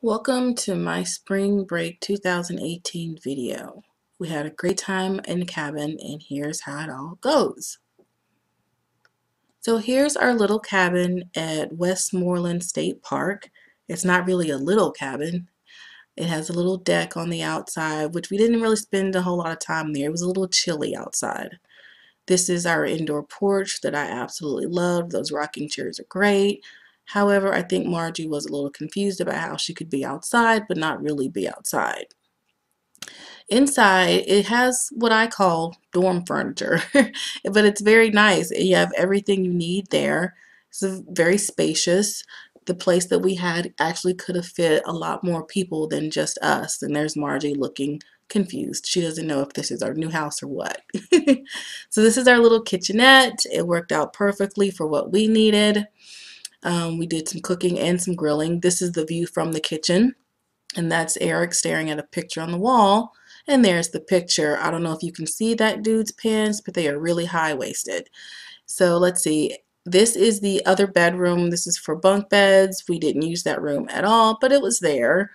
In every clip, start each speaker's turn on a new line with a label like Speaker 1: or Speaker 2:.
Speaker 1: Welcome to my spring break 2018 video. We had a great time in the cabin and here's how it all goes. So here's our little cabin at Westmoreland State Park. It's not really a little cabin. It has a little deck on the outside, which we didn't really spend a whole lot of time there. It was a little chilly outside. This is our indoor porch that I absolutely love. Those rocking chairs are great. However, I think Margie was a little confused about how she could be outside but not really be outside. Inside, it has what I call dorm furniture, but it's very nice. You have everything you need there. It's very spacious. The place that we had actually could have fit a lot more people than just us. And there's Margie looking confused. She doesn't know if this is our new house or what. so this is our little kitchenette. It worked out perfectly for what we needed. Um, we did some cooking and some grilling. This is the view from the kitchen. And that's Eric staring at a picture on the wall. And there's the picture. I don't know if you can see that dude's pants, but they are really high-waisted. So let's see. This is the other bedroom. This is for bunk beds. We didn't use that room at all, but it was there.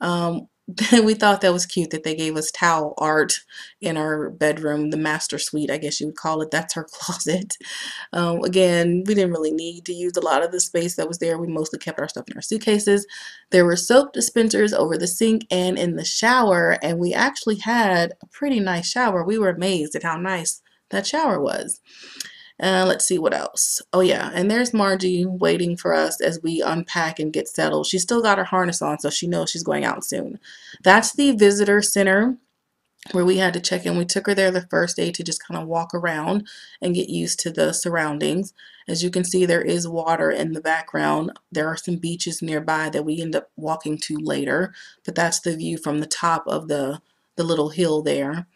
Speaker 1: Um, we thought that was cute that they gave us towel art in our bedroom, the master suite, I guess you would call it. That's her closet. Um, again, we didn't really need to use a lot of the space that was there. We mostly kept our stuff in our suitcases. There were soap dispensers over the sink and in the shower, and we actually had a pretty nice shower. We were amazed at how nice that shower was. Uh, let's see what else. Oh yeah, and there's Margie waiting for us as we unpack and get settled. She's still got her harness on, so she knows she's going out soon. That's the visitor center where we had to check in. We took her there the first day to just kind of walk around and get used to the surroundings. As you can see, there is water in the background. There are some beaches nearby that we end up walking to later, but that's the view from the top of the, the little hill there.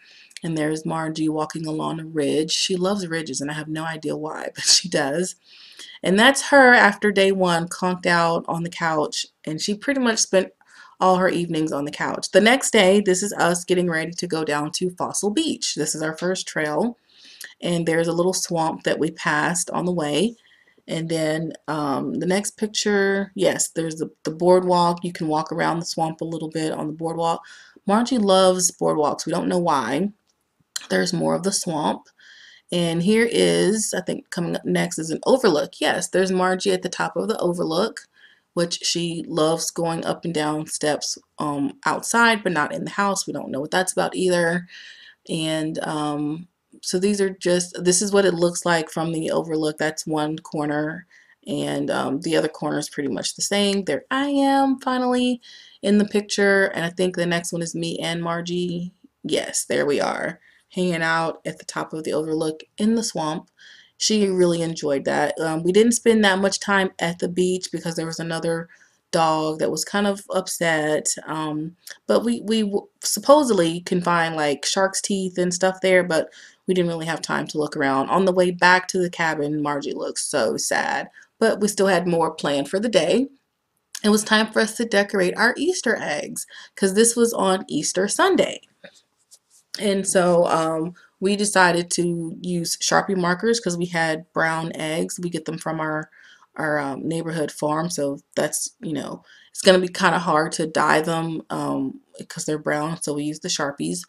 Speaker 1: And there's Margie walking along a ridge. She loves ridges, and I have no idea why, but she does. And that's her after day one, conked out on the couch, and she pretty much spent all her evenings on the couch. The next day, this is us getting ready to go down to Fossil Beach. This is our first trail, and there's a little swamp that we passed on the way. And then um, the next picture, yes, there's the, the boardwalk. You can walk around the swamp a little bit on the boardwalk. Margie loves boardwalks. We don't know why. There's more of the swamp. And here is, I think coming up next is an overlook. Yes, there's Margie at the top of the overlook, which she loves going up and down steps um, outside, but not in the house. We don't know what that's about either. And um, so these are just, this is what it looks like from the overlook. That's one corner. And um, the other corner is pretty much the same. There I am finally in the picture. And I think the next one is me and Margie. Yes, there we are hanging out at the top of the overlook in the swamp. She really enjoyed that. Um, we didn't spend that much time at the beach because there was another dog that was kind of upset. Um, but we, we supposedly can find like shark's teeth and stuff there, but we didn't really have time to look around. On the way back to the cabin, Margie looked so sad, but we still had more planned for the day. It was time for us to decorate our Easter eggs because this was on Easter Sunday. And so um, we decided to use Sharpie markers because we had brown eggs. We get them from our our um, neighborhood farm. So that's, you know, it's going to be kind of hard to dye them um, because they're brown. So we use the Sharpies.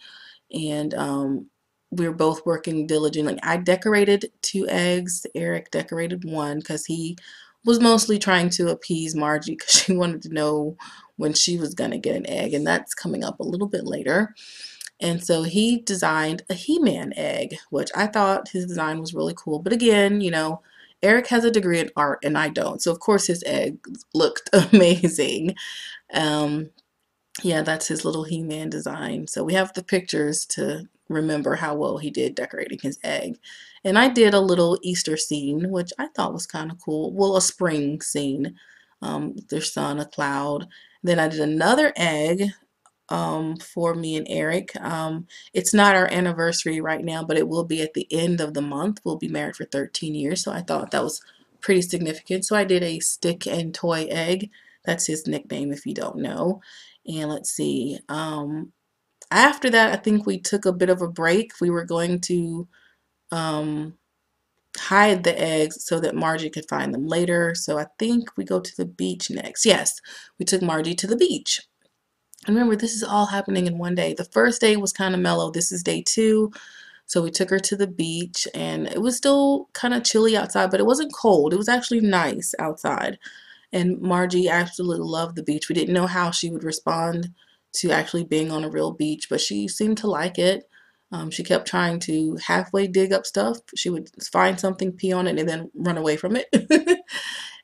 Speaker 1: And um, we were both working diligently. I decorated two eggs. Eric decorated one because he was mostly trying to appease Margie because she wanted to know when she was going to get an egg. And that's coming up a little bit later. And so he designed a He-Man egg, which I thought his design was really cool. But again, you know, Eric has a degree in art and I don't. So of course his egg looked amazing. Um, yeah, that's his little He-Man design. So we have the pictures to remember how well he did decorating his egg. And I did a little Easter scene, which I thought was kind of cool. Well, a spring scene. Um, their sun, a cloud. Then I did another egg um, for me and Eric. Um, it's not our anniversary right now, but it will be at the end of the month. We'll be married for 13 years, so I thought that was pretty significant. So I did a stick and Toi egg. That's his nickname if you don't know. And let's see. Um, after that, I think we took a bit of a break. We were going to um, hide the eggs so that Margie could find them later. So I think we go to the beach next. Yes, we took Margie to the beach. And remember, this is all happening in one day. The first day was kind of mellow. This is day two. So we took her to the beach and it was still kind of chilly outside, but it wasn't cold. It was actually nice outside. And Margie absolutely loved the beach. We didn't know how she would respond to actually being on a real beach, but she seemed to like it. Um, she kept trying to halfway dig up stuff. She would find something, pee on it, and then run away from it.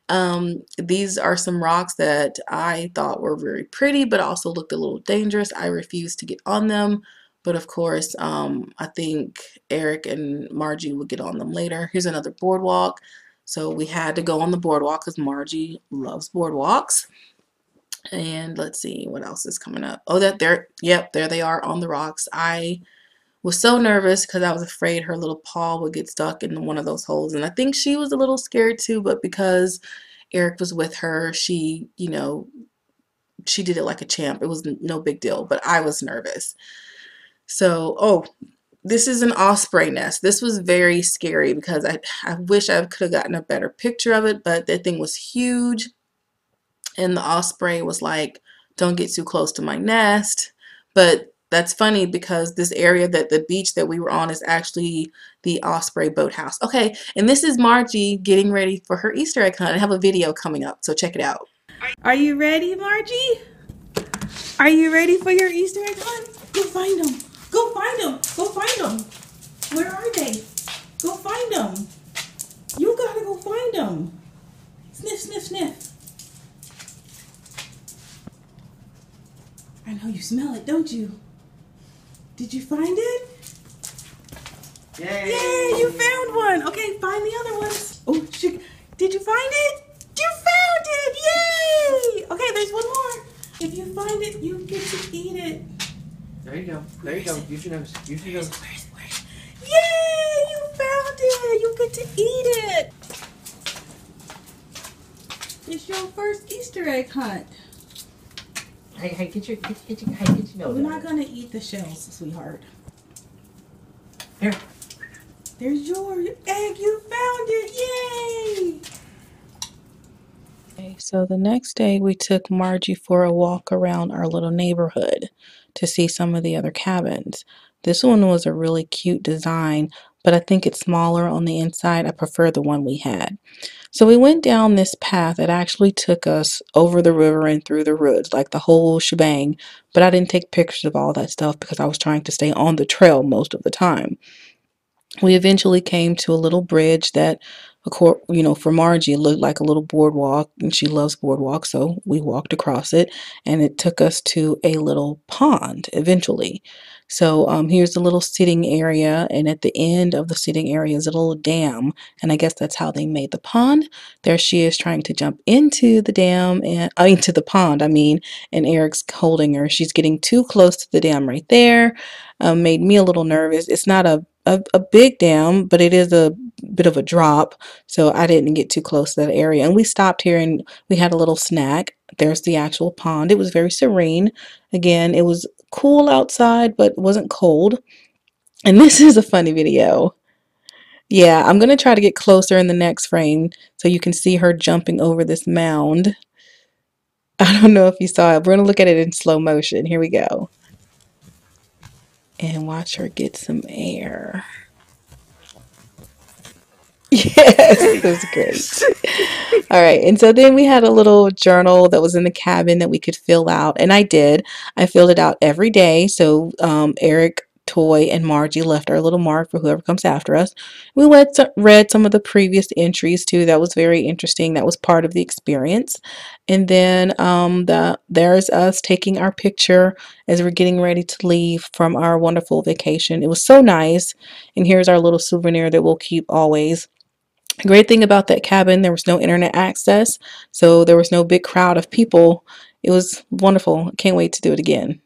Speaker 1: um, these are some rocks that I thought were very pretty, but also looked a little dangerous. I refused to get on them. But of course, um, I think Eric and Margie would get on them later. Here's another boardwalk. So we had to go on the boardwalk because Margie loves boardwalks. And let's see what else is coming up. Oh, that there, yep, there they are on the rocks. I was so nervous because I was afraid her little paw would get stuck in one of those holes. And I think she was a little scared too, but because Eric was with her, she, you know, she did it like a champ. It was no big deal, but I was nervous. So, oh, this is an osprey nest. This was very scary because I, I wish I could have gotten a better picture of it, but that thing was huge. And the osprey was like, don't get too close to my nest. But that's funny because this area that the beach that we were on is actually the Osprey Boathouse. Okay, and this is Margie getting ready for her Easter egg hunt. I have a video coming up, so check it out.
Speaker 2: Are you ready, Margie? Are you ready for your Easter egg hunt? Go find them. Go find them. Go find them. Where are they? Go find them. You gotta go find them. Sniff, sniff, sniff. I know you smell it, don't you? Did you find it? Yay! Yay, you found one. Okay, find the other ones. Oh, shoot. Did you find it? You found it! Yay! Okay, there's one more. If you find it, you get to eat it.
Speaker 3: There you go. There you go. Use your nose. Use your nose.
Speaker 2: Where's, where's? Yay! You found it! You get to eat it! It's your first Easter egg hunt.
Speaker 3: Hey, hey, get your, get, get your, hey, get your nose.
Speaker 2: We're not gonna eat the shells, sweetheart.
Speaker 3: Here.
Speaker 2: There's your egg. You found it! Yay!
Speaker 1: Okay, so the next day we took Margie for a walk around our little neighborhood to see some of the other cabins. This one was a really cute design, but I think it's smaller on the inside. I prefer the one we had. So we went down this path that actually took us over the river and through the woods, like the whole shebang. But I didn't take pictures of all that stuff because I was trying to stay on the trail most of the time. We eventually came to a little bridge that, you know, for Margie, looked like a little boardwalk, and she loves boardwalk, so we walked across it, and it took us to a little pond eventually. So um, here's the little sitting area, and at the end of the sitting area is a little dam, and I guess that's how they made the pond. There she is trying to jump into the dam and uh, into the pond. I mean, and Eric's holding her. She's getting too close to the dam right there. Um, made me a little nervous. It's not a a, a big dam, but it is a bit of a drop. So I didn't get too close to that area. And we stopped here and we had a little snack. There's the actual pond. It was very serene. Again, it was cool outside, but it wasn't cold. And this is a funny video. Yeah, I'm going to try to get closer in the next frame so you can see her jumping over this mound. I don't know if you saw it. We're going to look at it in slow motion. Here we go and watch her get some air. Yes, it was great. All right. And so then we had a little journal that was in the cabin that we could fill out. And I did. I filled it out every day. So um, Eric Toi and Margie left our little mark for whoever comes after us. We read, read some of the previous entries too. That was very interesting. That was part of the experience. And then um, the there's us taking our picture as we're getting ready to leave from our wonderful vacation. It was so nice. And here's our little souvenir that we'll keep always. Great thing about that cabin, there was no internet access, so there was no big crowd of people. It was wonderful. Can't wait to do it again.